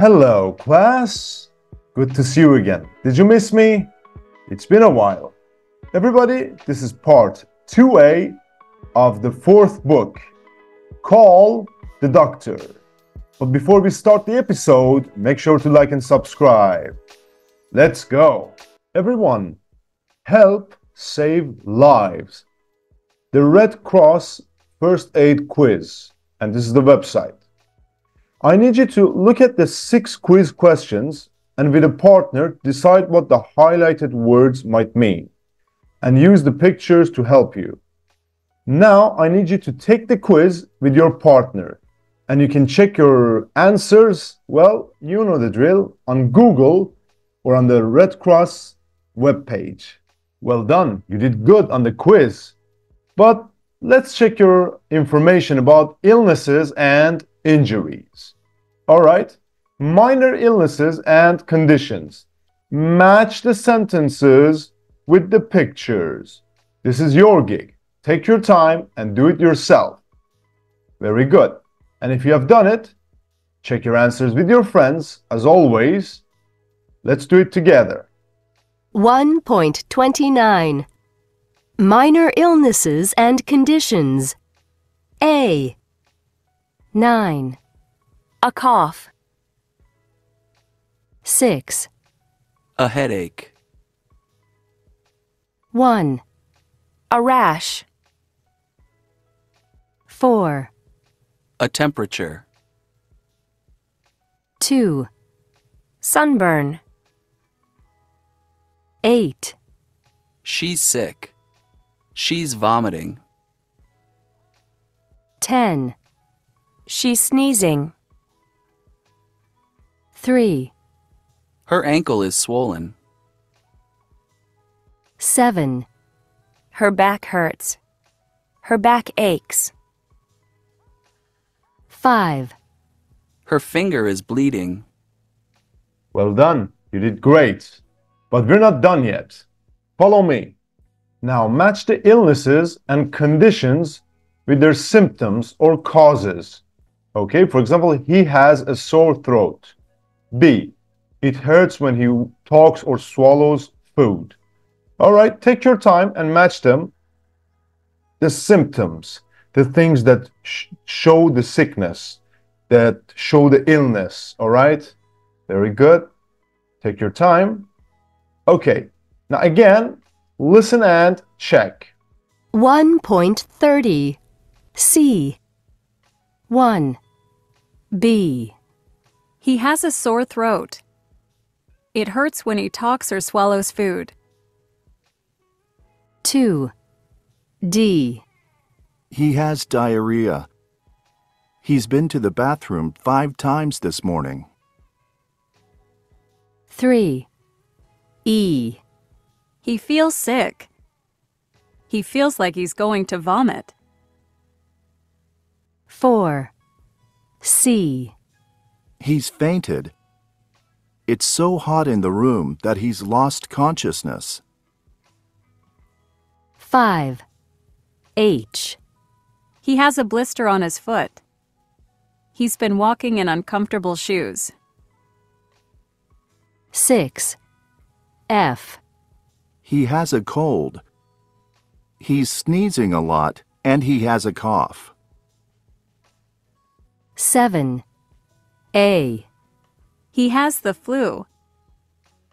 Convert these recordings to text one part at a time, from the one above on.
Hello, class. Good to see you again. Did you miss me? It's been a while. Everybody, this is part 2A of the fourth book, Call the Doctor. But before we start the episode, make sure to like and subscribe. Let's go. Everyone, help save lives. The Red Cross First Aid Quiz, and this is the website. I need you to look at the six quiz questions and with a partner decide what the highlighted words might mean and use the pictures to help you. Now I need you to take the quiz with your partner and you can check your answers, well, you know the drill, on Google or on the Red Cross webpage. Well done, you did good on the quiz. But let's check your information about illnesses and injuries. All right, minor illnesses and conditions. Match the sentences with the pictures. This is your gig. Take your time and do it yourself. Very good. And if you have done it, check your answers with your friends as always. Let's do it together. 1.29 Minor illnesses and conditions. A. 9. A cough. 6. A headache. 1. A rash. 4. A temperature. 2. Sunburn. 8. She's sick. She's vomiting. 10. She's sneezing. 3. Her ankle is swollen. 7. Her back hurts. Her back aches. 5. Her finger is bleeding. Well done, you did great. But we're not done yet. Follow me. Now match the illnesses and conditions with their symptoms or causes. Okay, for example, he has a sore throat. B. It hurts when he talks or swallows food. All right, take your time and match them. The symptoms, the things that sh- show the sickness, that show the illness. All right, very good. Take your time. Okay, now again, listen and check. 1.30 C 1 B He has a sore throat. It hurts when he talks or swallows food. 2 D He has diarrhea. He's been to the bathroom five times this morning. 3 E He feels sick. He feels like he's going to vomit. 4 C He's fainted. It's so hot in the room that he's lost consciousness. 5 H He has a blister on his foot. He's been walking in uncomfortable shoes. 6 F He has a cold. He's sneezing a lot and he has a cough. 7 A He has the flu.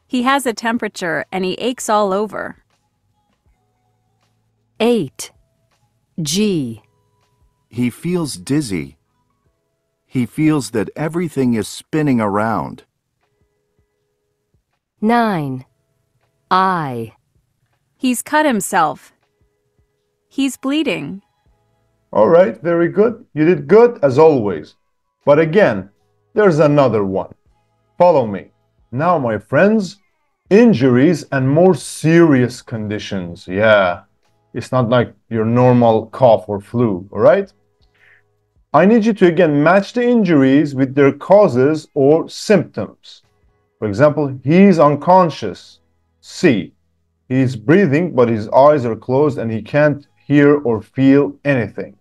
He has a temperature and he aches all over. 8 G He feels dizzy. He feels that everything is spinning around. 9 I He's cut himself. He's bleeding. All right, very good. You did good as always. But again, there's another one. Follow me. Now, my friends, injuries and more serious conditions. Yeah, it's not like your normal cough or flu, all right? I need you to again match the injuries with their causes or symptoms. For example, he's unconscious. C. He's breathing, but his eyes are closed and he can't hear or feel anything.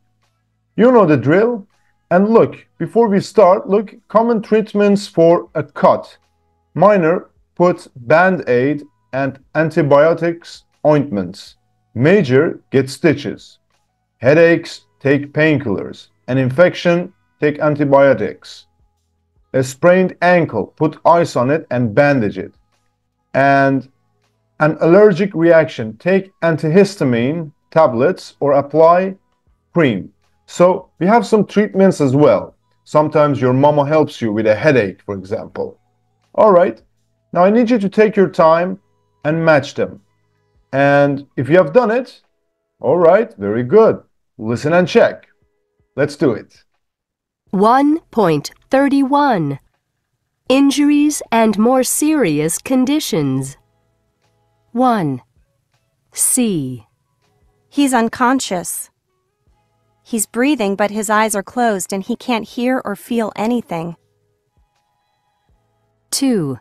You know the drill. And look, before we start, look, common treatments for a cut. Minor, put band-aid and antibiotics ointments. Major, get stitches. Headaches, take painkillers. An infection, take antibiotics. A sprained ankle, put ice on it and bandage it. And an allergic reaction, take antihistamine tablets or apply cream. So we have some treatments as well. Sometimes your mama helps you with a headache, for example. All right, now I need you to take your time and match them. And if you have done it, all right, very good. Listen and check. Let's do it. 1.31 Injuries and more serious conditions. 1. C. He's unconscious. He's breathing, but his eyes are closed and he can't hear or feel anything. 2.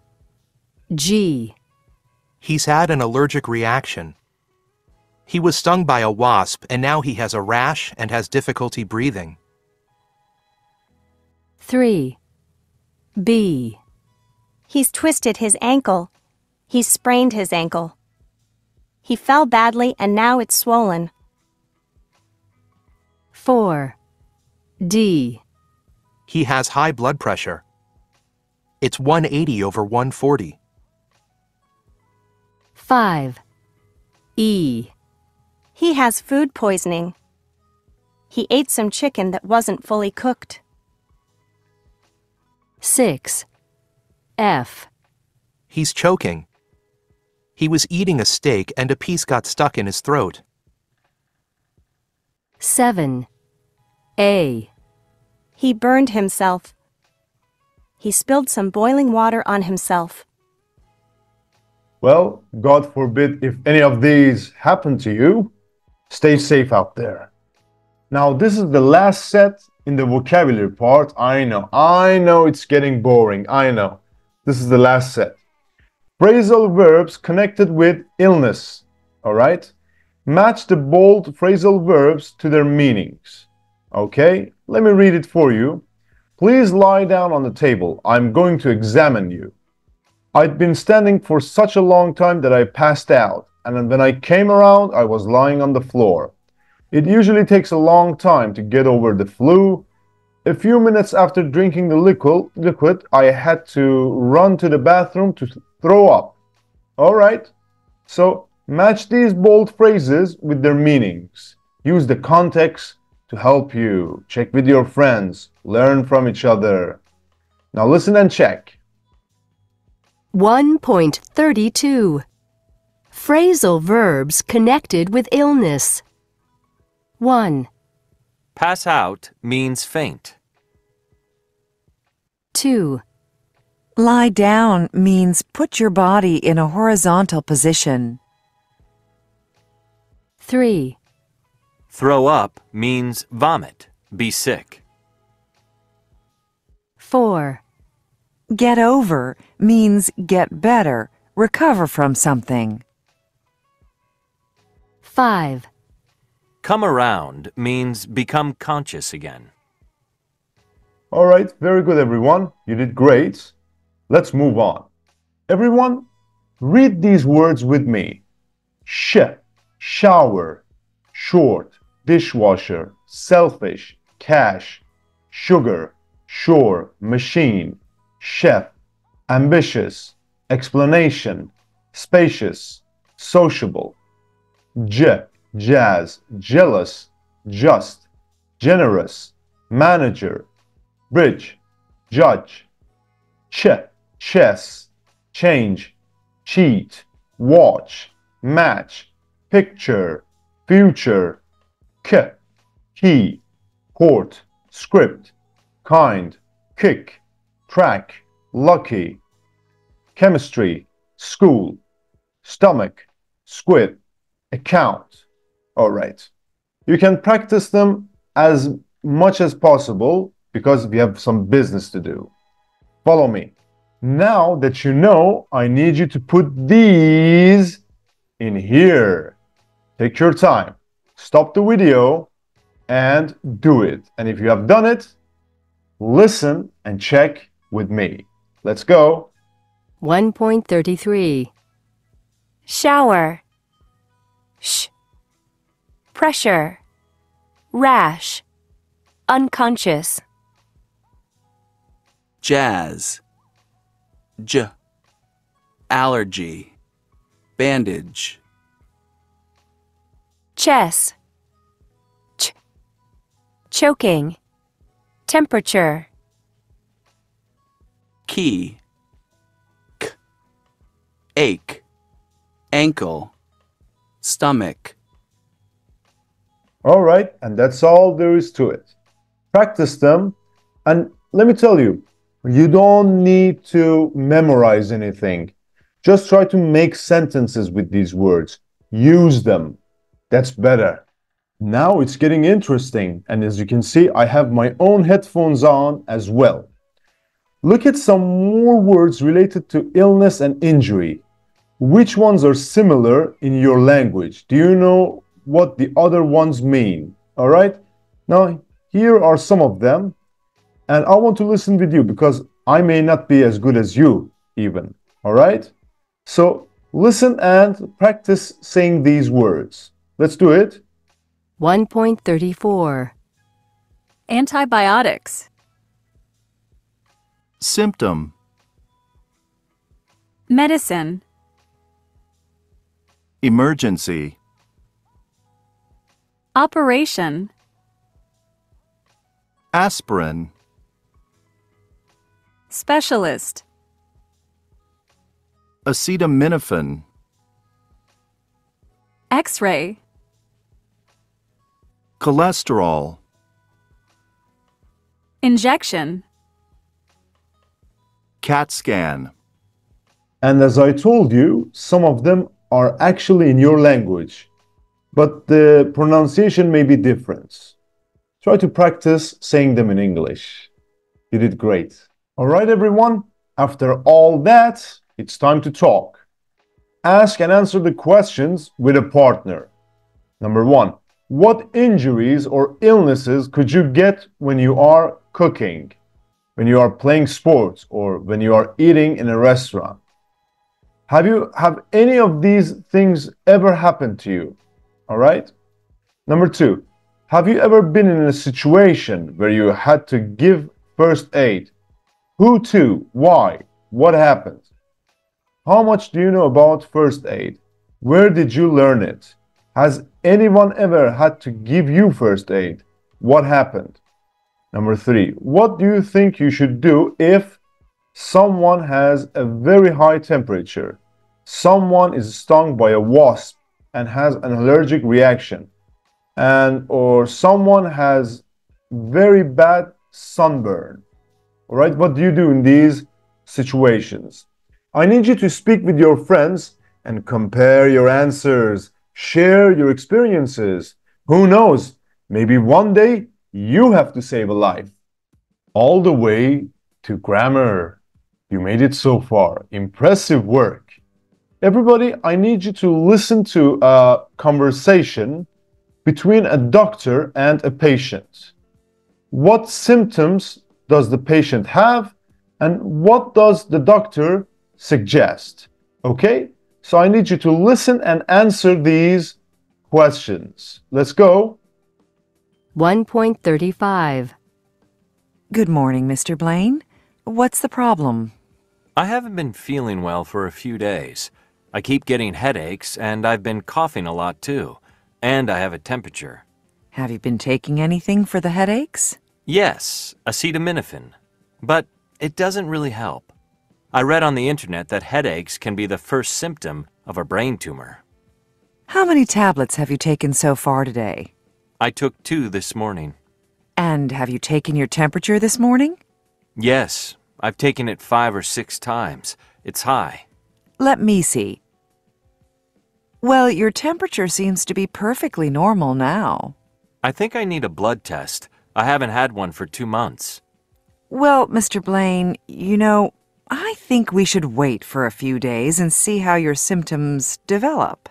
G. He's had an allergic reaction. He was stung by a wasp and now he has a rash and has difficulty breathing. 3. B. He's twisted his ankle. He's sprained his ankle. He fell badly and now it's swollen. 4. D. He has high blood pressure. It's 180 over 140. 5. E. He has food poisoning. He ate some chicken that wasn't fully cooked. 6. F. He's choking. He was eating a steak and a piece got stuck in his throat. 7. A. He burned himself. He spilled some boiling water on himself. Well, God forbid if any of these happen to you, stay safe out there. Now, this is the last set in the vocabulary part. I know, I know it's getting boring. I know. This is the last set. Phrasal verbs connected with illness. All right? Match the bold phrasal verbs to their meanings. Okay? Let me read it for you. Please lie down on the table. I'm going to examine you. I'd been standing for such a long time that I passed out, and when I came around, I was lying on the floor. It usually takes a long time to get over the flu. A few minutes after drinking the liquid, I had to run to the bathroom to throw up. All right. So match these bold phrases with their meanings. Use the context to help you. Check with your friends. Learn from each other. Now listen and check. 1.32 Phrasal verbs connected with illness. 1, Pass out means faint. 2, Lie down means put your body in a horizontal position. 3, Throw up means vomit, be sick. 4, Get over means get better, recover from something. 5, Come around means become conscious again. All right, very good, everyone. You did great. Let's move on. Everyone, read these words with me sh, shower, short, dishwasher, selfish, cash, sugar, sure, machine, chef, ambitious, explanation, spacious, sociable, j, jazz, jealous, just, generous, manager, bridge, judge, ch, chess, change, cheat, watch, match, picture, future, k, key, court, script, kind, kick, track, lucky, chemistry, school, stomach, squid, account. All right. You can practice them as much as possible because we have some business to do. Follow me. Now that you know, I need you to put these in here. Take your time. Stop the video and do it. And if you have done it, listen and check with me. Let's go. 1.33 shower, sh, pressure, rash, unconscious, jazz, j, allergy, bandage, chess, ch, choking, temperature, key, k, ache, ankle, stomach. All right, and that's all there is to it. Practice them, and let me tell you, you don't need to memorize anything. Just try to make sentences with these words. Use them. That's better. Now it's getting interesting, and as you can see, I have my own headphones on as well. Look at some more words related to illness and injury. Which ones are similar in your language? Do you know what the other ones mean? All right. Now, here are some of them, and I want to listen with you because I may not be as good as you, even. All right. So, listen and practice saying these words. Let's do it. 1.34 Antibiotics. Symptom. Medicine. Emergency. Operation. Aspirin. Specialist. Acetaminophen. X ray. Cholesterol. Injection. CAT scan. And as I told you, some of them are actually in your language, but the pronunciation may be different. Try to practice saying them in English. You did great. All right, everyone. After all that, it's time to talk. Ask and answer the questions with a partner. Number one, what injuries or illnesses could you get when you are cooking, when you are playing sports, or when you are eating in a restaurant? Have you have any of these things ever happened to you? All right? Number 2. Have you ever been in a situation where you had to give first aid? Who to? Why? What happened? How much do you know about first aid? Where did you learn it? Has anyone ever had to give you first aid? What happened? Number 3. What do you think you should do if someone has a very high temperature, someone is stung by a wasp and has an allergic reaction, and or someone has very bad sunburn. All right, what do you do in these situations? I need you to speak with your friends and compare your answers, share your experiences. Who knows? Maybe one day you have to save a life. All the way to grammar. You made it so far. Impressive work. Everybody, I need you to listen to a conversation between a doctor and a patient. What symptoms does the patient have and what does the doctor suggest? Okay? So I need you to listen and answer these questions. Let's go. 1.35 Good morning, Mr. Blaine. What's the problem? I haven't been feeling well for a few days. I keep getting headaches, and I've been coughing a lot too. And I have a temperature. Have you been taking anything for the headaches? Yes, acetaminophen. But it doesn't really help. I read on the internet that headaches can be the first symptom of a brain tumor. How many tablets have you taken so far today? I took two this morning. And have you taken your temperature this morning? Yes, I've taken it five or six times. It's high. Let me see. Well, your temperature seems to be perfectly normal now. I think I need a blood test. I haven't had one for two months. Well, Mr. Blaine, you know, I think we should wait for a few days and see how your symptoms develop.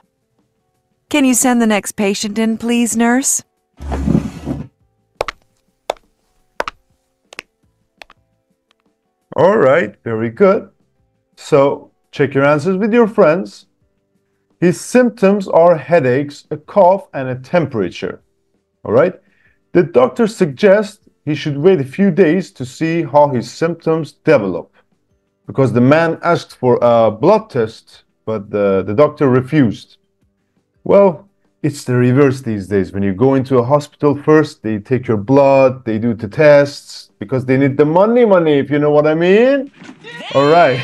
Can you send the next patient in, please, nurse? All right, very good. So check your answers with your friends. His symptoms are headaches, a cough, and a temperature. All right. The doctor suggests he should wait a few days to see how his symptoms develop because the man asked for a blood test, but the, the doctor refused. Well, it's the reverse these days. When you go into a hospital first, they take your blood, they do the tests because they need the money, money, if you know what I mean. All right.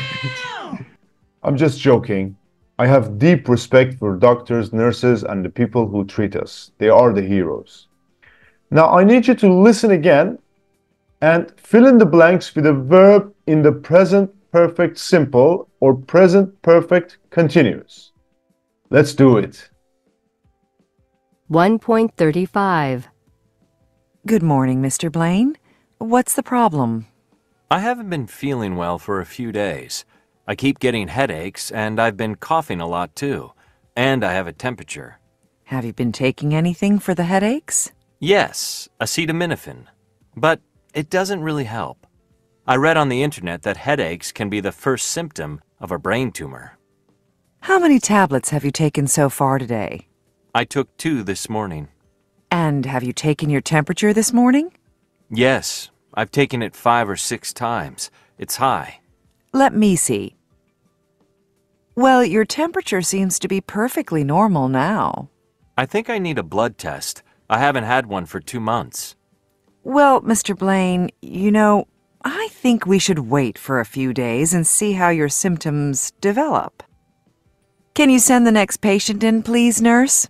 I'm just joking. I have deep respect for doctors, nurses, and the people who treat us. They are the heroes. Now, I need you to listen again and fill in the blanks with a verb in the present perfect simple or present perfect continuous. Let's do it. 1.35 Good morning, Mr. Blaine. What's the problem? I haven't been feeling well for a few days. I keep getting headaches, and I've been coughing a lot too. And I have a temperature. Have you been taking anything for the headaches? Yes, acetaminophen. But it doesn't really help. I read on the internet that headaches can be the first symptom of a brain tumor. How many tablets have you taken so far today? I took two this morning. And have you taken your temperature this morning? Yes, I've taken it five or six times. It's high. Let me see. Well, your temperature seems to be perfectly normal now. I think I need a blood test. I haven't had one for two months. Well, Mr. Blaine, you know, I think we should wait for a few days and see how your symptoms develop. Can you send the next patient in, please, nurse?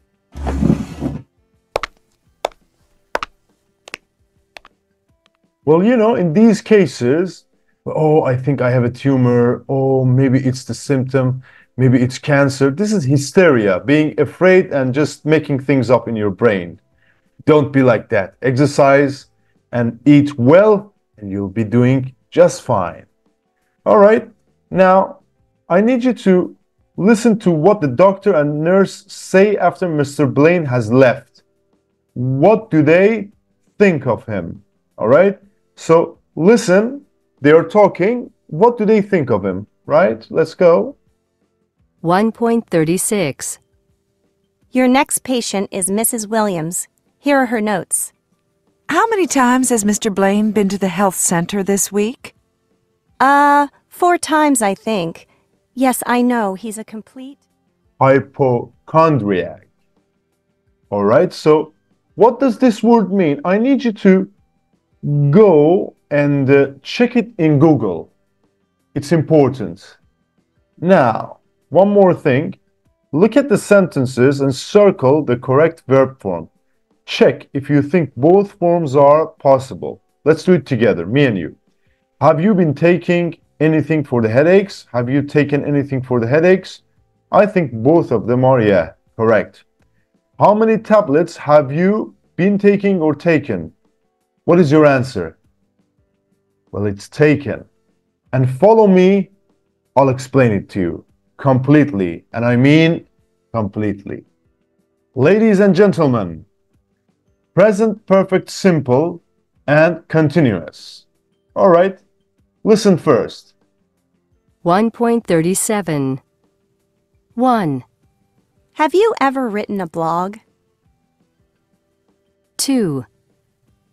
Well, you know, in these cases, oh, I think I have a tumor. Oh, maybe it's the symptom. Maybe it's cancer. This is hysteria, being afraid and just making things up in your brain. Don't be like that. Exercise and eat well, and you'll be doing just fine. All right, now I need you to listen to what the doctor and nurse say after Mr. Blaine has left. What do they think of him? All right, so listen, they are talking. What do they think of him? Right, let's go. 1.36 Your next patient is Mrs. Williams. Here are her notes. How many times has Mr. Blaine been to the health center this week? Uh, four times, I think. Yes, I know. He's a complete. hypochondriac. All right, so what does this word mean? I need you to go and uh, check it in Google. It's important. Now, one more thing. Look at the sentences and circle the correct verb form. Check if you think both forms are possible. Let's do it together, me and you. Have you been taking anything for the headaches? Have you taken anything for the headaches? I think both of them are, yeah, correct. How many tablets have you been taking or taken? What is your answer? Well, it's taken. And follow me, I'll explain it to you completely. And I mean completely. Ladies and gentlemen, present perfect simple and continuous. All right, listen first. 1.37 1, Have you ever written a blog? 2,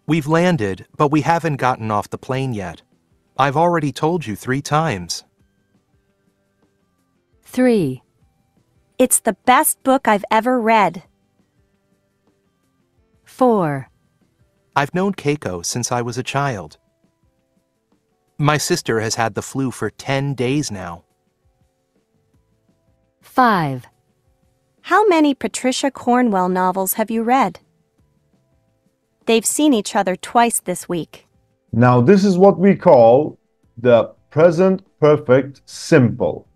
We've landed, but we haven't gotten off the plane yet. I've already told you three times. 3, It's the best book I've ever read. 4, I've known Keiko since I was a child. My sister has had the flu for 10 days now. 5, How many Patricia Cornwell novels have you read? They've seen each other twice this week. Now, this is what we call the present perfect simple.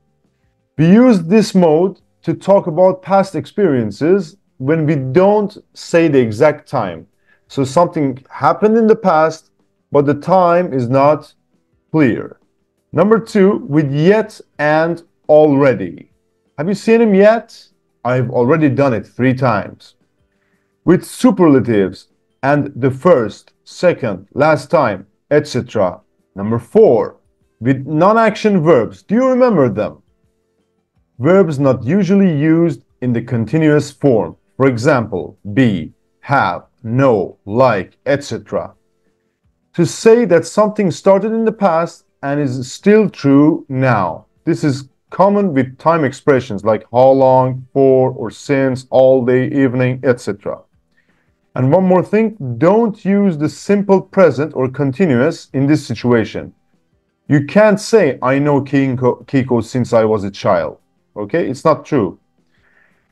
We use this mode to talk about past experiences when we don't say the exact time. So something happened in the past, but the time is not clear. Number two, with yet and already. Have you seen him yet? I've already done it three times. With superlatives and the first, second, last time, etc. Number four, with non-action verbs. Do you remember them? Verbs not usually used in the continuous form. For example, be, have, know, like, etc. To say that something started in the past and is still true now. This is common with time expressions like how long, for, or since, all day, evening, etc. And one more thing, don't use the simple present or continuous in this situation. You can't say, I know Kiko, since I was a child. Okay, it's not true.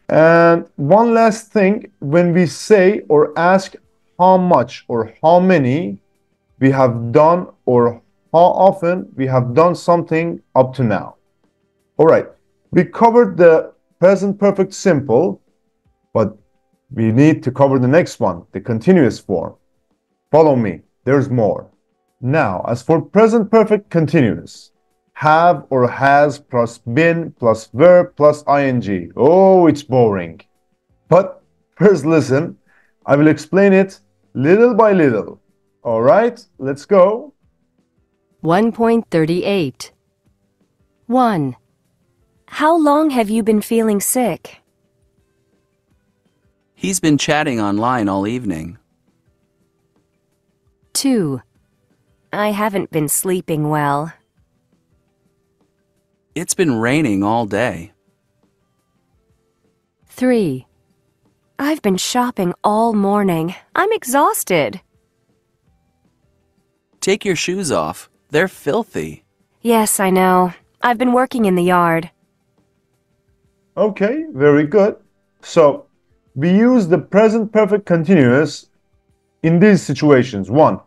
And one last thing, when we say or ask how much or how many we have done or how often we have done something up to now. All right, we covered the present perfect simple, but we need to cover the next one, the continuous form. Follow me, there's more. Now, as for present perfect continuous, have or has plus been plus verb plus ing. Oh, it's boring. But first listen, I will explain it little by little. All right, let's go. 1.38 1. How long have you been feeling sick? He's been chatting online all evening. 2. I haven't been sleeping well. It's been raining all day. 3. I've been shopping all morning. I'm exhausted. Take your shoes off. They're filthy. Yes, I know. I've been working in the yard. Okay, very good. So we use the present perfect continuous in these situations. One,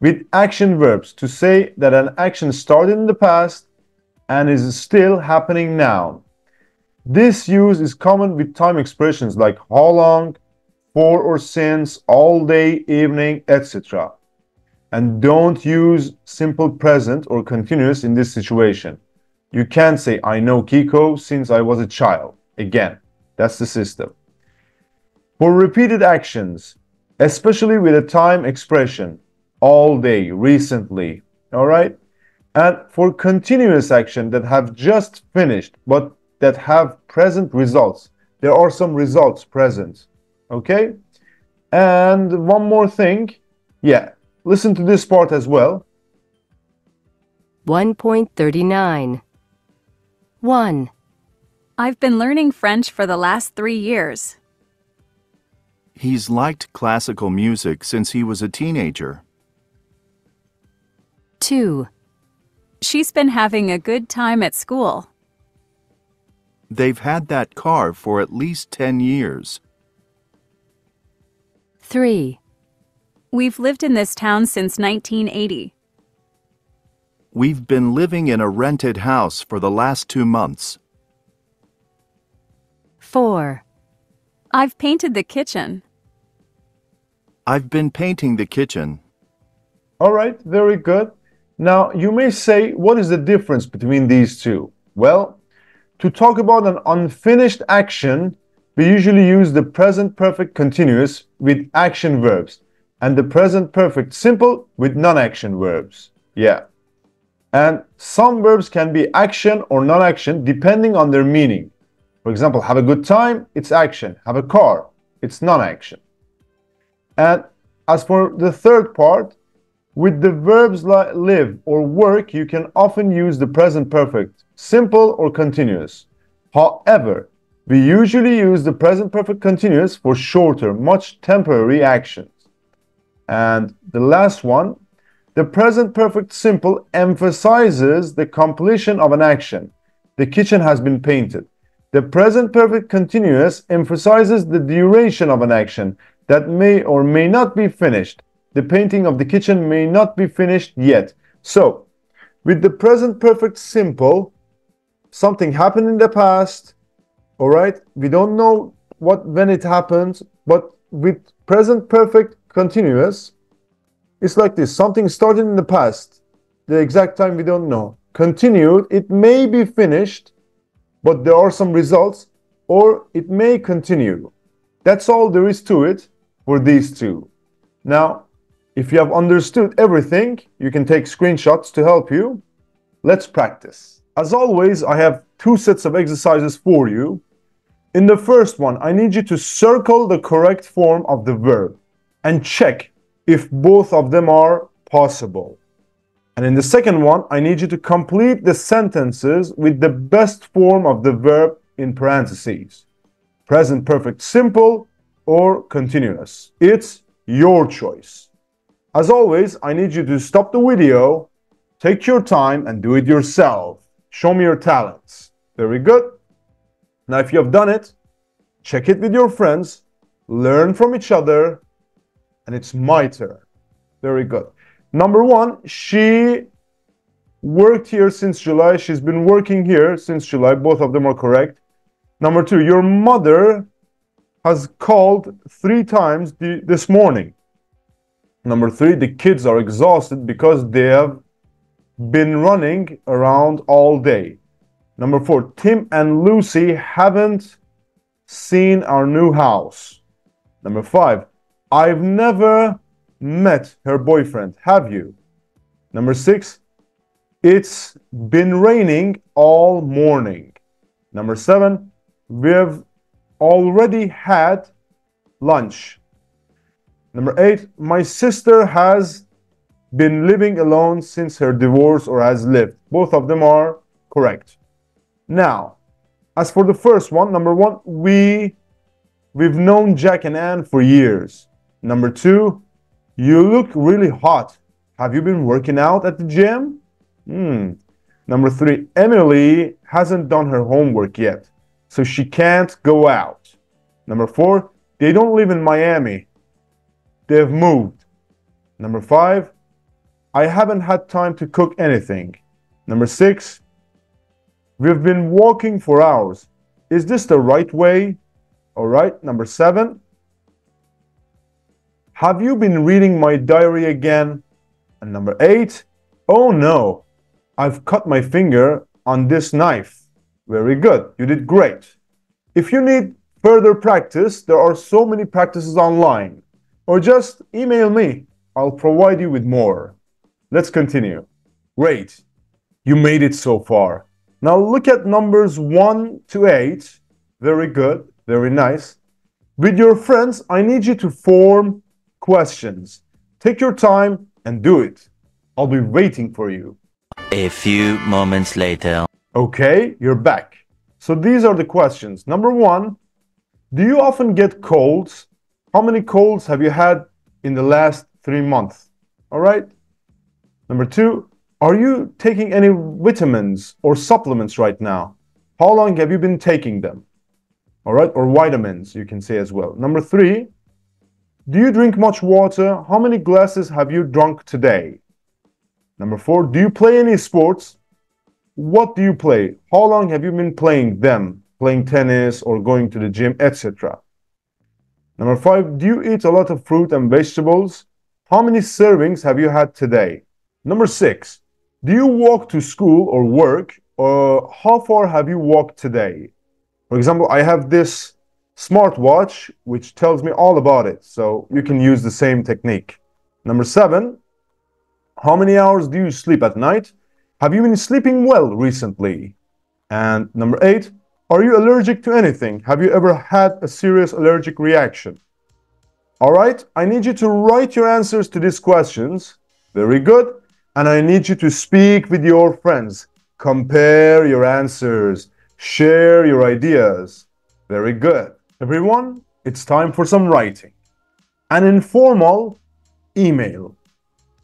with action verbs to say that an action started in the past and is still happening now. This use is common with time expressions like how long, for or since, all day, evening, etc. And don't use simple present or continuous in this situation. You can't say, I know Kiko since I was a child. Again, that's the system. For repeated actions, especially with a time expression, all day, recently, all right? And for continuous action that have just finished but that have present results, there are some results present, okay? And one more thing, yeah, listen to this part as well. 1.39 1. I've been learning French for the last three years. He's liked classical music since he was a teenager. 2. She's been having a good time at school. They've had that car for at least 10 years. 3. We've lived in this town since 1980. We've been living in a rented house for the last two months. 4. I've painted the kitchen. I've been painting the kitchen. All right, very good. Now, you may say, what is the difference between these two? Well, to talk about an unfinished action, we usually use the present perfect continuous with action verbs and the present perfect simple with non-action verbs. Yeah. And some verbs can be action or non-action depending on their meaning. For example, have a good time, it's action. Have a car, it's non-action. And as for the third part, with the verbs like live or work, you can often use the present perfect, simple or continuous. However, we usually use the present perfect continuous for shorter, much temporary actions. And the last one, the present perfect simple emphasizes the completion of an action. The kitchen has been painted. The present perfect continuous emphasizes the duration of an action that may or may not be finished. The painting of the kitchen may not be finished yet. So, with the present perfect simple, something happened in the past, all right? We don't know what when it happened, but with present perfect continuous, it's like this. Something started in the past. The exact time we don't know. Continued, it may be finished, but there are some results, or it may continue. That's all there is to it for these two. Now, if you have understood everything, you can take screenshots to help you. let's practice. As always, I have two sets of exercises for you. In the first one, I need you to circle the correct form of the verb and check if both of them are possible. And in the second one, I need you to complete the sentences with the best form of the verb in parentheses. Present perfect simple or continuous. It's your choice. As always, I need you to stop the video, take your time and do it yourself. Show me your talents. Very good. Now, if you have done it, check it with your friends, learn from each other, and it's my turn. Very good. Number one, she worked here since July. She's been working here since July. Both of them are correct. Number two, your mother has called three times this morning. Number three, the kids are exhausted because they have been running around all day. Number four, Tim and Lucy haven't seen our new house. Number five, I've never met her boyfriend, have you? Number six, it's been raining all morning. Number seven, we've already had lunch. Number eight, my sister has been living alone since her divorce or has lived. Both of them are correct. Now, as for the first one, number one, we we've known Jack and Anne for years. Number two, you look really hot. Have you been working out at the gym? Hmm. Number three, Emily hasn't done her homework yet, so she can't go out. Number four, they don't live in Miami. They've moved. Number five, I haven't had time to cook anything. Number six, we've been walking for hours. Is this the right way? All right. Number seven, have you been reading my diary again? And number eight, oh no, I've cut my finger on this knife. Very good, you did great. If you need further practice, there are so many practices online. Or just email me, I'll provide you with more. Let's continue. Great, you made it so far. Now look at numbers 1 to 8. Very good, very nice. With your friends, I need you to form questions. Take your time and do it. I'll be waiting for you. A few moments later. Okay, you're back. So these are the questions. Number one, do you often get colds? How many colds have you had in the last three months? All right. Number two, are you taking any vitamins or supplements right now? How long have you been taking them? All right, or vitamins, you can say as well. Number three, do you drink much water? How many glasses have you drunk today? Number four, do you play any sports? What do you play? How long have you been playing them? Playing tennis or going to the gym, etc. Number five, do you eat a lot of fruit and vegetables? How many servings have you had today? Number six, do you walk to school or work? Or how far have you walked today? For example, I have this smartwatch, which tells me all about it. So you can use the same technique. Number seven, how many hours do you sleep at night? Have you been sleeping well recently? And number eight, are you allergic to anything? Have you ever had a serious allergic reaction? All right, I need you to write your answers to these questions. Very good. And I need you to speak with your friends. Compare your answers. Share your ideas. Very good. Everyone, it's time for some writing. An informal email.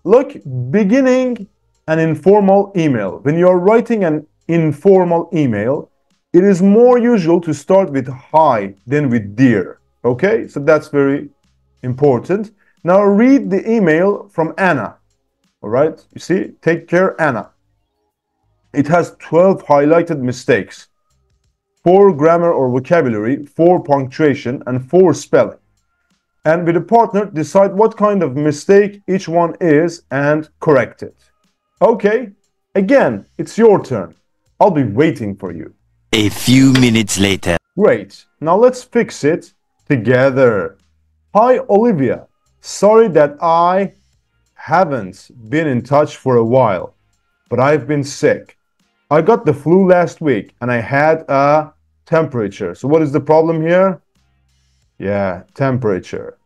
Look, beginning an informal email. When you're writing an informal email, it is more usual to start with hi than with dear. Okay, so that's very important. Now read the email from Anna. All right, you see, take care, Anna. It has 12 highlighted mistakes. 4 grammar or vocabulary, 4 punctuation, and 4 spelling. And with a partner, decide what kind of mistake each one is and correct it. Okay, again, it's your turn. I'll be waiting for you. A few minutes later. Great, now let's fix it together. Hi, Olivia. Sorry that I haven't been in touch for a while. but I've been sick. I got the flu last week and I had a temperature. So, what is the problem here? Yeah, temperature,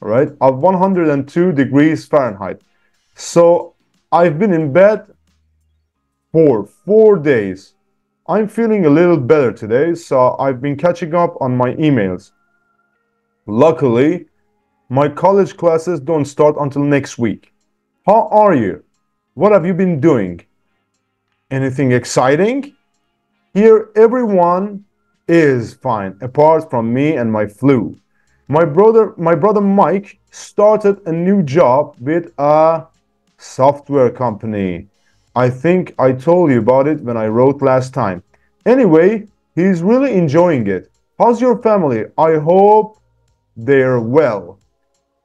all right, of 102 degrees Fahrenheit. So, I've been in bed for four days. I'm feeling a little better today, so I've been catching up on my emails. Luckily, my college classes don't start until next week. How are you? What have you been doing? Anything exciting? Here, everyone is fine, apart from me and my flu. My brother, my brother Mike started a new job with a software company. I think I told you about it when I wrote last time. Anyway, he's really enjoying it. How's your family? I hope they're well.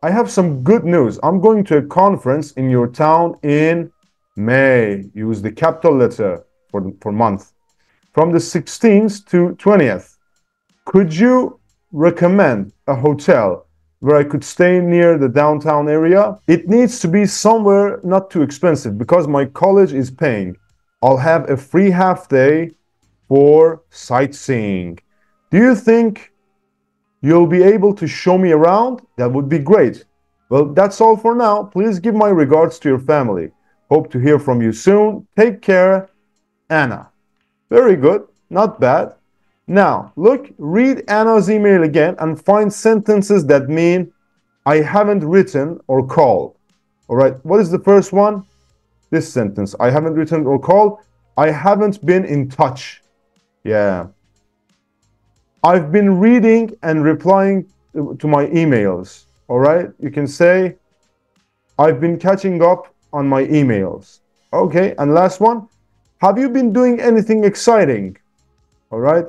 I have some good news. I'm going to a conference in your town in May. Use the capital letter for, for month. From the 16th to 20th. Could you recommend a hotel where I could stay near the downtown area? It needs to be somewhere not too expensive because my college is paying. I'll have a free half day for sightseeing. Do you think you'll be able to show me around, that would be great. Well, that's all for now. Please give my regards to your family. Hope to hear from you soon. Take care, Anna. Very good, not bad. Now, look, read Anna's email again and find sentences that mean I haven't written or called. All right, what is the first one? This sentence I haven't written or called. I haven't been in touch. Yeah, I've been reading and replying to my emails. All right. You can say, I've been catching up on my emails. Okay. And last one, have you been doing anything exciting? All right.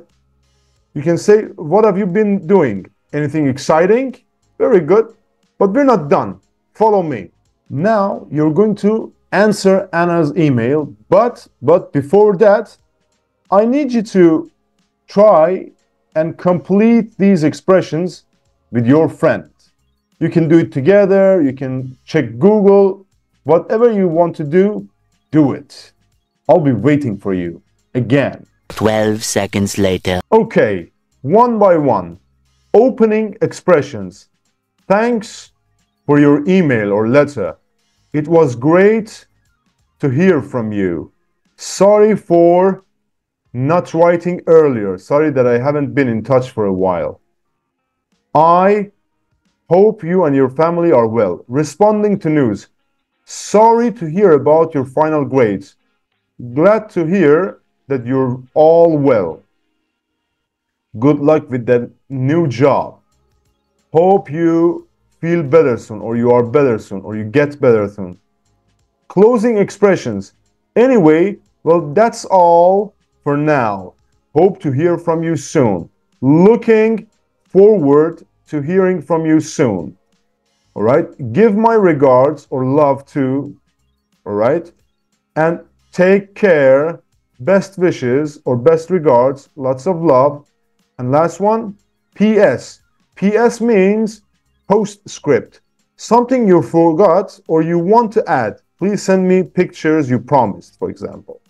You can say, what have you been doing? Anything exciting? Very good. But we're not done. Follow me. Now you're going to answer Anna's email. But, but before that, I need you to try and complete these expressions with your friend. You can do it together, you can check Google, whatever you want to do, do it. I'll be waiting for you again. 12 seconds later. Okay, one by one. Opening expressions. Thanks for your email or letter. It was great to hear from you. Sorry for not writing earlier. Sorry that I haven't been in touch for a while. I hope you and your family are well. Responding to news. Sorry to hear about your final grades. Glad to hear that you're all well. Good luck with that new job. Hope you feel better soon, or you are better soon, or you get better soon. Closing expressions. Anyway, well, that's all for now. Hope to hear from you soon. Looking forward to hearing from you soon. All right. Give my regards or love to. All right. And take care. Best wishes or best regards. Lots of love. And last one, PS. PS means postscript. Something you forgot or you want to add. Please send me pictures you promised, for example.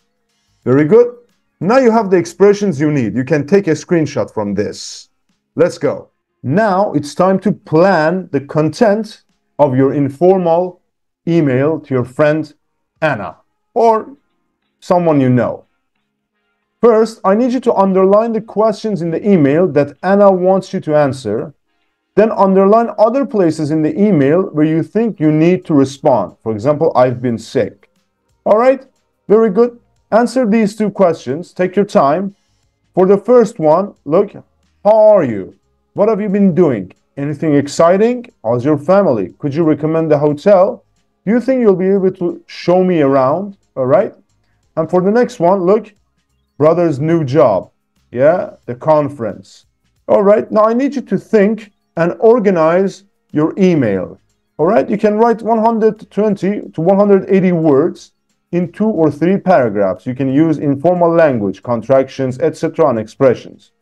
Very good. Now you have the expressions you need. You can take a screenshot from this. Let's go. Now it's time to plan the content of your informal email to your friend Anna or someone you know. First, I need you to underline the questions in the email that Anna wants you to answer. Then underline other places in the email where you think you need to respond. For example, I've been sick. All right? Very good. Answer these two questions. Take your time. For the first one, look, how are you? What have you been doing? Anything exciting? How's your family? Could you recommend a hotel? Do you think you'll be able to show me around? All right. And for the next one, look, brother's new job. Yeah, the conference. All right. Now I need you to think and organize your email. All right. You can write 120 to 180 words in two or three paragraphs. You can use informal language, contractions, etc. and expressions.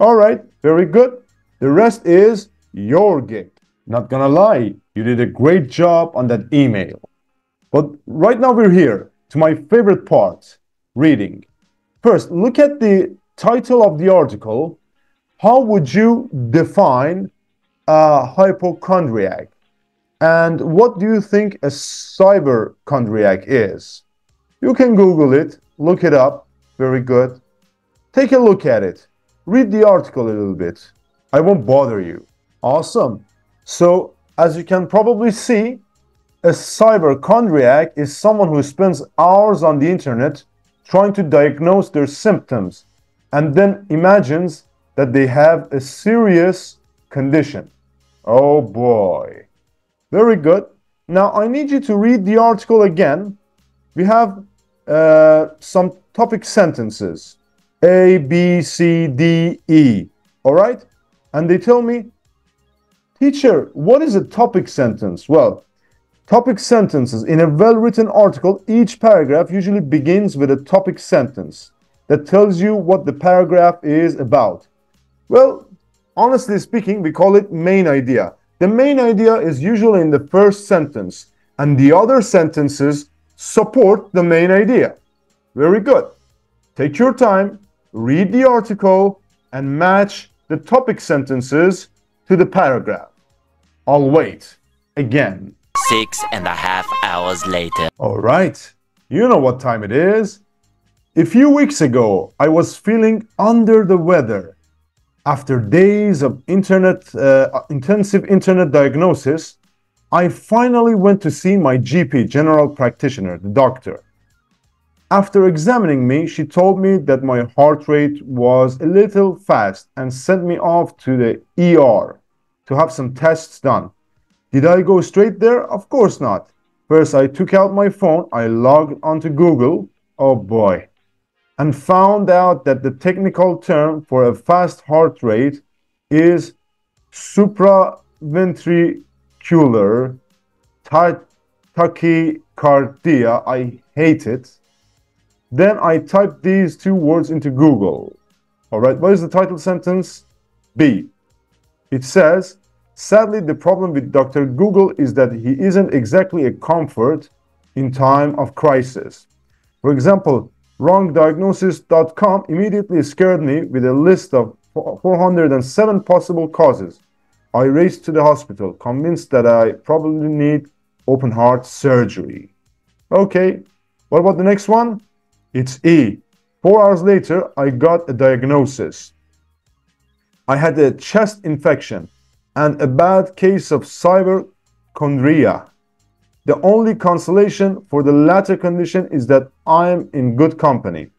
All right, very good. The rest is your gig. Not gonna lie, you did a great job on that email. But right now we're here. to my favorite part reading. First, look at the title of the article. How would you define a hypochondriac? And what do you think a cyberchondriac is? You can Google it, look it up. Very good. Take a look at it. Read the article a little bit. I won't bother you. Awesome. So, as you can probably see, a cyberchondriac is someone who spends hours on the internet trying to diagnose their symptoms and then imagines that they have a serious condition. Oh boy. Very good. Now I need you to read the article again. We have uh, some topic sentences A, B, C, D, E. All right? And they tell me, Teacher, what is a topic sentence? Well, topic sentences in a well written article, each paragraph usually begins with a topic sentence that tells you what the paragraph is about. Well, honestly speaking, we call it main idea. The main idea is usually in the first sentence, and the other sentences support the main idea. Very good. Take your time, read the article, and match the topic sentences to the paragraph. I'll wait. Again. Six and a half hours later. All right. You know what time it is. A few weeks ago, I was feeling under the weather. After days of internet, uh, intensive internet diagnosis, I finally went to see my GP, general practitioner, the doctor. After examining me, she told me that my heart rate was a little fast and sent me off to the ER to have some tests done. Did I go straight there? Of course not. First, I took out my phone, I logged onto Google, oh boy, and found out that the technical term for a fast heart rate is supraventricular tachycardia. I hate it. Then I typed these two words into Google. All right, what is the title sentence? B. It says, sadly, the problem with Dr. Google is that he isn't exactly a comfort in time of crisis. For example, wrongdiagnosis.com immediately scared me with a list of 407 possible causes. I raced to the hospital, convinced that I probably need open heart surgery. Okay, what about the next one? It's E. Four hours later, I got a diagnosis. I had a chest infection and a bad case of cyberchondria. The only consolation for the latter condition is that I am in good company.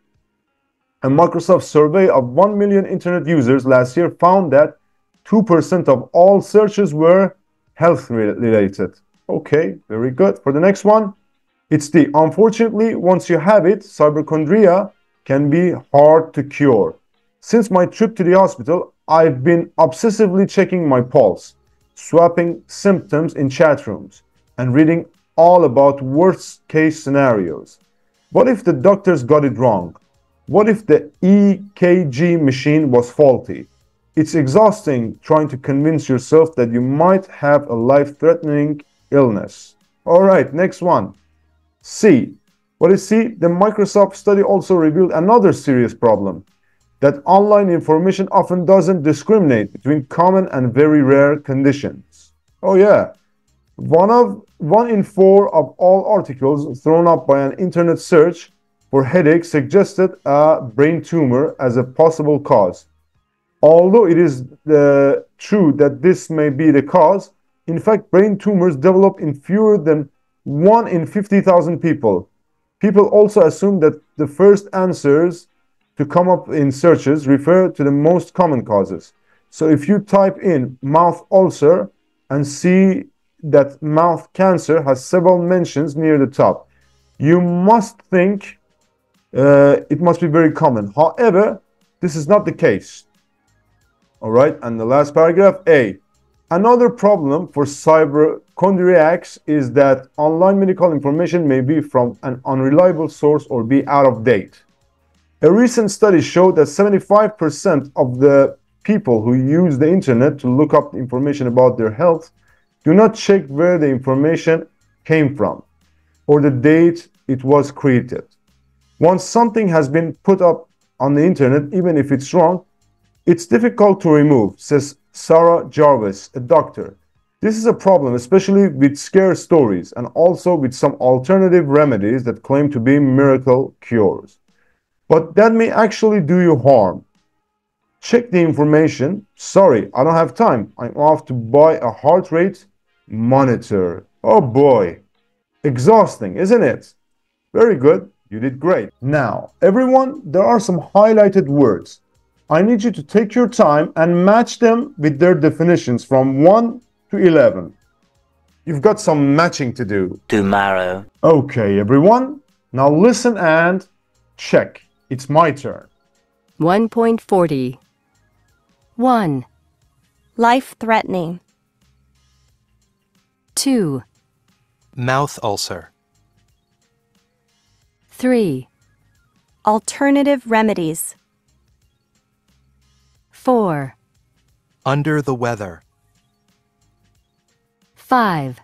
A Microsoft survey of 1 million internet users last year found that 2% of all searches were health related. Okay, very good. For the next one, it's the unfortunately, once you have it, cyberchondria can be hard to cure. Since my trip to the hospital, I've been obsessively checking my pulse, swapping symptoms in chat rooms, and reading all about worst case scenarios. What if the doctors got it wrong? What if the EKG machine was faulty? It's exhausting trying to convince yourself that you might have a life threatening illness. All right, next one. C. What is C? The Microsoft study also revealed another serious problem that online information often doesn't discriminate between common and very rare conditions. Oh yeah. One of one in four of all articles thrown up by an internet search for headache suggested a brain tumor as a possible cause. Although it is uh, true that this may be the cause, in fact, brain tumors develop in fewer than 1 in 50,000 people. People also assume that the first answers to come up in searches refer to the most common causes. So if you type in mouth ulcer and see that mouth cancer has several mentions near the top, you must think uh, it must be very common. However, this is not the case. All right, and the last paragraph A. Another problem for cyberchondriacs is that online medical information may be from an unreliable source or be out of date. A recent study showed that 75% of the people who use the internet to look up information about their health do not check where the information came from or the date it was created. Once something has been put up on the internet, even if it's wrong, it's difficult to remove, says Sarah Jarvis, a doctor. This is a problem, especially with scare stories and also with some alternative remedies that claim to be miracle cures. But that may actually do you harm. Check the information. Sorry, I don't have time. I'm off to buy a heart rate monitor. Oh boy. Exhausting, isn't it? Very good. You did great. Now, everyone, there are some highlighted words. I need you to take your time and match them with their definitions from 1 to 11. You've got some matching to do. Tomorrow. Okay, everyone. Now listen and check. It's my turn. 1.40. 1, Life threatening. 2, Mouth ulcer. 3, Alternative remedies. 4, Under the weather. 5,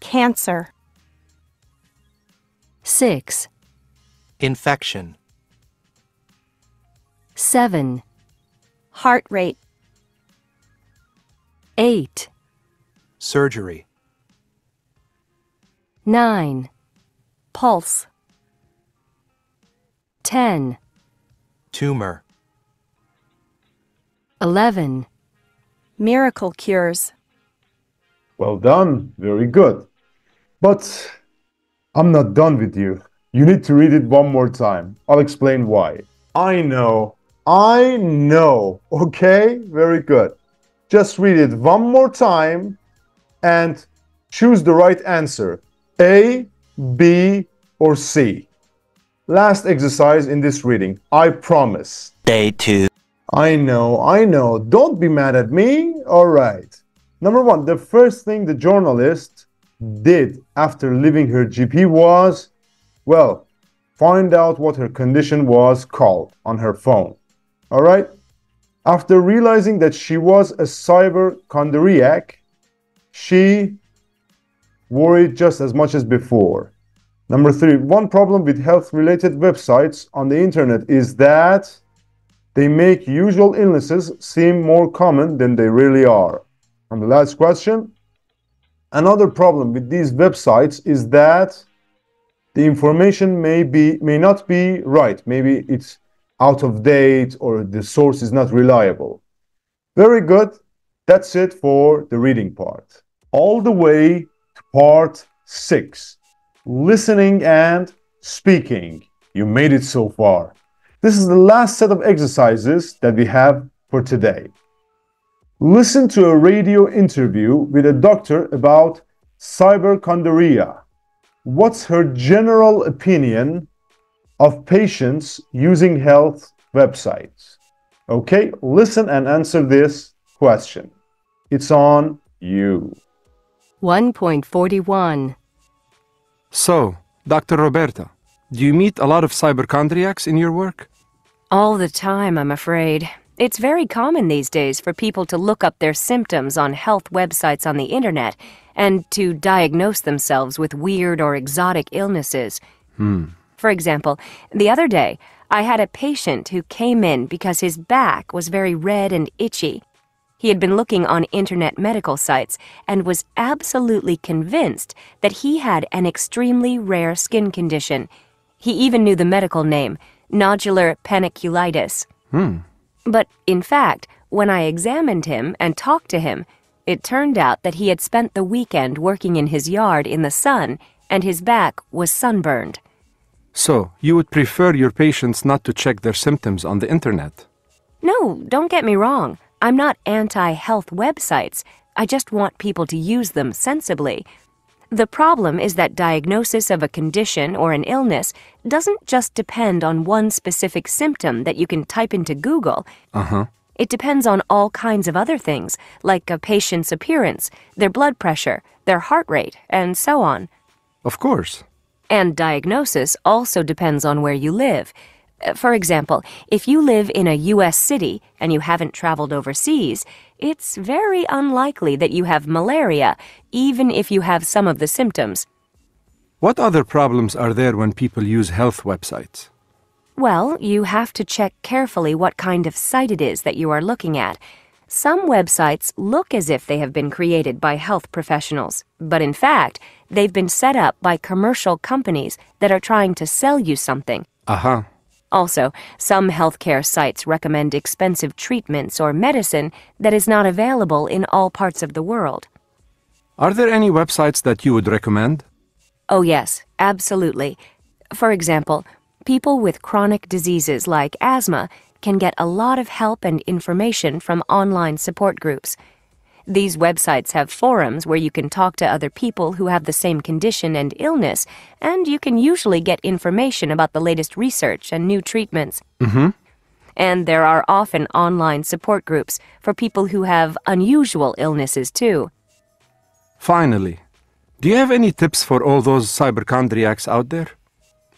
Cancer. 6, Infection. 7, Heart rate. 8, Surgery. 9, Pulse. 10, Tumor. 11, Miracle cures. Well done. Very good. But I'm not done with you. You need to read it one more time. I'll explain why. I know. I know. Okay? Very good. Just read it one more time and choose the right answer A, B, or C. Last exercise in this reading. I promise. Day 2. I know, I know. Don't be mad at me. All right. Number one, the first thing the journalist did after leaving her GP was, well, find out what her condition was called on her phone. All right. After realizing that she was a cyberchondriac, she worried just as much as before. Number three, one problem with health related websites on the internet is that they make usual illnesses seem more common than they really are. And the last question another problem with these websites is that the information may be may not be right maybe it's out of date or the source is not reliable. Very good. That's it for the reading part. All the way to part 6 listening and speaking. You made it so far. This is the last set of exercises that we have for today. Listen to a radio interview with a doctor about cyberchondria. What's her general opinion of patients using health websites? Okay, listen and answer this question. It's on you. 1.41. So, Dr. Roberta, do you meet a lot of cyberchondriacs in your work? All the time, I'm afraid. It's very common these days for people to look up their symptoms on health websites on the internet and to diagnose themselves with weird or exotic illnesses. Hmm. For example, the other day, I had a patient who came in because his back was very red and itchy. He had been looking on internet medical sites and was absolutely convinced that he had an extremely rare skin condition. He even knew the medical name, nodular panniculitis. Hmm. But in fact, when I examined him and talked to him, it turned out that he had spent the weekend working in his yard in the sun and his back was sunburned. So, you would prefer your patients not to check their symptoms on the internet? No, don't get me wrong. I'm not anti health websites. I just want people to use them sensibly. The problem is that diagnosis of a condition or an illness doesn't just depend on one specific symptom that you can type into Google. Uh huh. It depends on all kinds of other things, like a patient's appearance, their blood pressure, their heart rate, and so on. Of course. And diagnosis also depends on where you live. For example, if you live in a U.S. city and you haven't traveled overseas, it's very unlikely that you have malaria, even if you have some of the symptoms. What other problems are there when people use health websites? Well, you have to check carefully what kind of site it is that you are looking at. Some websites look as if they have been created by health professionals, but in fact, they've been set up by commercial companies that are trying to sell you something. Aha. Also, some healthcare sites recommend expensive treatments or medicine that is not available in all parts of the world. Are there any websites that you would recommend? Oh, yes, absolutely. For example, people with chronic diseases like asthma can get a lot of help and information from online support groups. These websites have forums where you can talk to other people who have the same condition and illness, and you can usually get information about the latest research and new treatments. Mm-hmm. And there are often online support groups for people who have unusual illnesses too. Finally, do you have any tips for all those cyberchondriacs out there?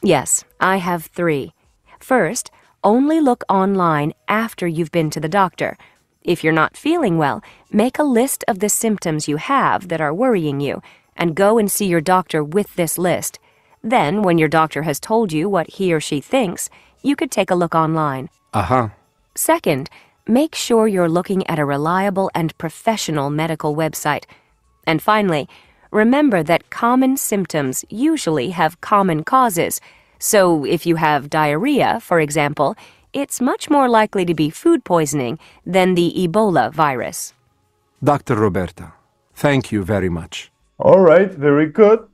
Yes, I have three. First, only look online after you've been to the doctor. If you're not feeling well, make a list of the symptoms you have that are worrying you and go and see your doctor with this list. Then, when your doctor has told you what he or she thinks, you could take a look online. Aha. Second, make sure you're looking at a reliable and professional medical website. And finally, remember that common symptoms usually have common causes. So if you have diarrhea, for example, it's much more likely to be food poisoning than the Ebola virus. Dr. Roberta, thank you very much. All right, very good.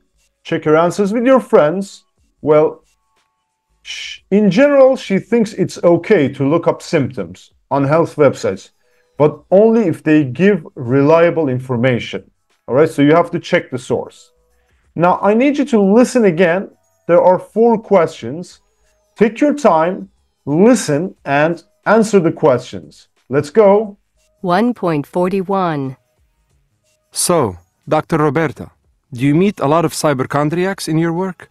Check your answers with your friends. Well, in general, she thinks it's okay to look up symptoms on health websites, but only if they give reliable information. All right, so you have to check the source. Now, I need you to listen again. There are four questions. Take your time, listen, and answer the questions. Let's go. 1.41. So, Dr. Roberta, do you meet a lot of cyberchondriacs in your work?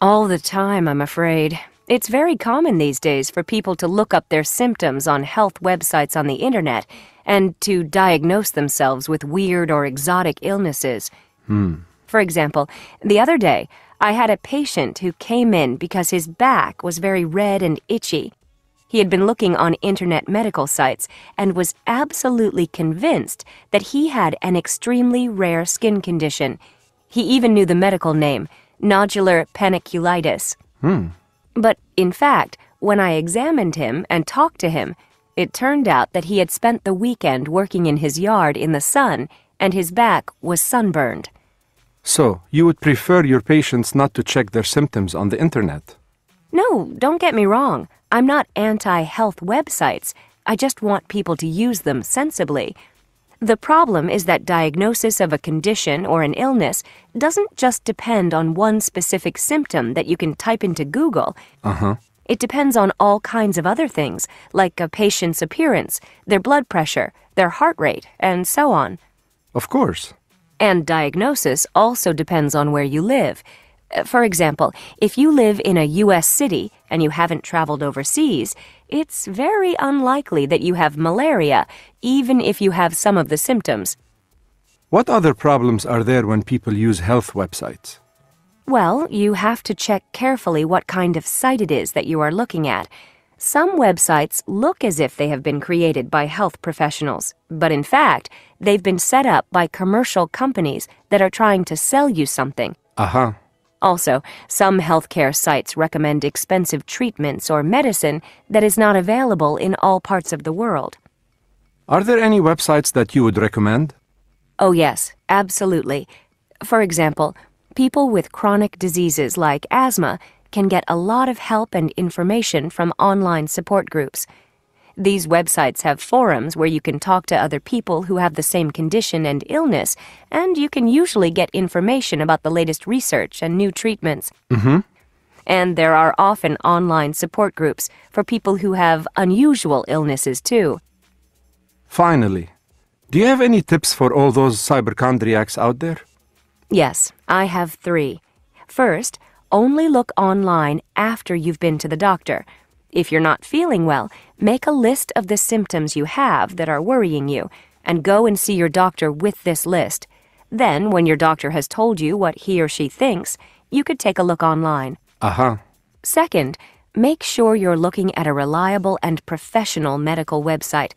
All the time, I'm afraid. It's very common these days for people to look up their symptoms on health websites on the internet and to diagnose themselves with weird or exotic illnesses. Hmm. For example, the other day, I had a patient who came in because his back was very red and itchy. He had been looking on internet medical sites and was absolutely convinced that he had an extremely rare skin condition. He even knew the medical name, nodular panniculitis. Hmm. But in fact, when I examined him and talked to him, it turned out that he had spent the weekend working in his yard in the sun and his back was sunburned. So, you would prefer your patients not to check their symptoms on the internet? No, don't get me wrong. I'm not anti health websites. I just want people to use them sensibly. The problem is that diagnosis of a condition or an illness doesn't just depend on one specific symptom that you can type into Google. Uh huh. It depends on all kinds of other things, like a patient's appearance, their blood pressure, their heart rate, and so on. Of course. And diagnosis also depends on where you live. Uh, For example, if you live in a U.S. city and you haven't traveled overseas, it's very unlikely that you have malaria, even if you have some of the symptoms. What other problems are there when people use health websites? Well, you have to check carefully what kind of site it is that you are looking at. Some websites look as if they have been created by health professionals, but in fact, they've been set up by commercial companies that are trying to sell you something. Aha. Also, some healthcare sites recommend expensive treatments or medicine that is not available in all parts of the world. Are there any websites that you would recommend? Oh, yes, absolutely. For example, people with chronic diseases like asthma can get a lot of help and information from online support groups. These websites have forums where you can talk to other people who have the same condition and illness, and you can usually get information about the latest research and new treatments. Mm-hmm. And there are often online support groups for people who have unusual illnesses too. Finally, do you have any tips for all those cyberchondriacs out there? Yes, I have three. First, only look online after you've been to the doctor. If you're not feeling well, make a list of the symptoms you have that are worrying you and go and see your doctor with this list. Then, when your doctor has told you what he or she thinks, you could take a look online. Aha. Second, make sure you're looking at a reliable and professional medical website.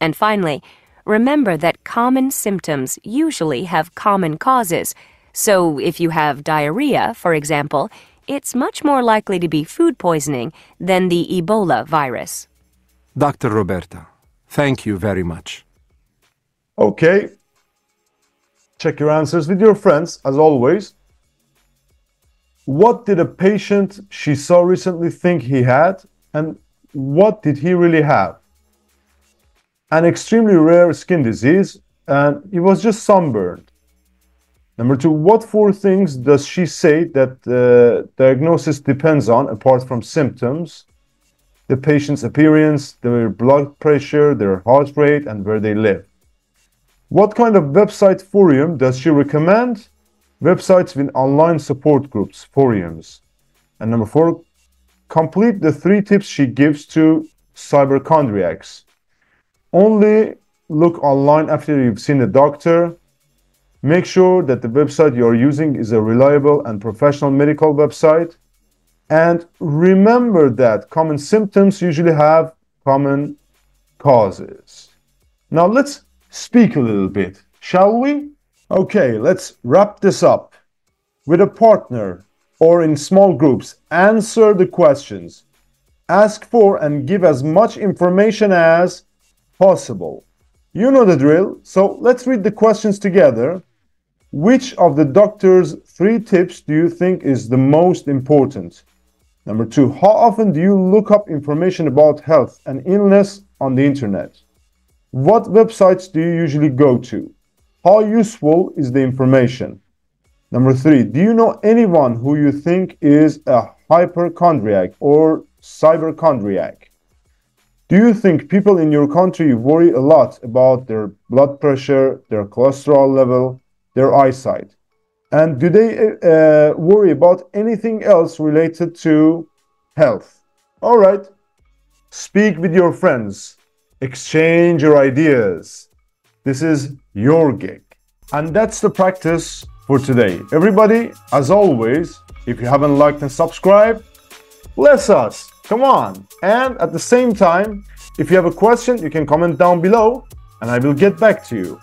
And finally, remember that common symptoms usually have common causes. So if you have diarrhea, for example, it's much more likely to be food poisoning than the Ebola virus. Dr. Roberta, thank you very much. Okay. Check your answers with your friends, as always. What did a patient she saw recently think he had, and what did he really have? An extremely rare skin disease, and he was just sunburned. Number two, what four things does she say that the diagnosis depends on apart from symptoms? The patient's appearance, their blood pressure, their heart rate, and where they live. What kind of website forum does she recommend? Websites with online support groups, forums. And number four, complete the three tips she gives to cyberchondriacs. Only look online after you've seen a doctor. Make sure that the website you're using is a reliable and professional medical website. And remember that common symptoms usually have common causes. Now let's speak a little bit, shall we? Okay, let's wrap this up. With a partner or in small groups, answer the questions. Ask for and give as much information as possible. You know the drill, so let's read the questions together. Which of the doctor's three tips do you think is the most important? Number two, how often do you look up information about health and illness on the internet? What websites do you usually go to? How useful is the information? Number three, do you know anyone who you think is a hypochondriac or cyberchondriac? Do you think people in your country worry a lot about their blood pressure, their cholesterol level, their eyesight? And do they uh, worry about anything else related to health? All right. Speak with your friends. Exchange your ideas. This is your gig. And that's the practice for today. Everybody, as always, if you haven't liked and subscribed, bless us. Come on. And at the same time, if you have a question, you can comment down below and I will get back to you.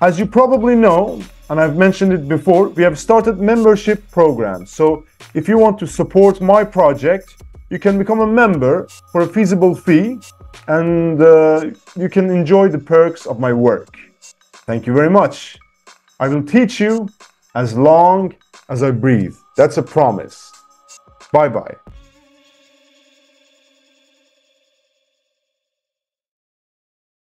As you probably know, and I've mentioned it before, we have started membership programs. So if you want to support my project, you can become a member for a feasible fee and uh, you can enjoy the perks of my work. Thank you very much. I will teach you as long as I breathe. That's a promise. Bye bye.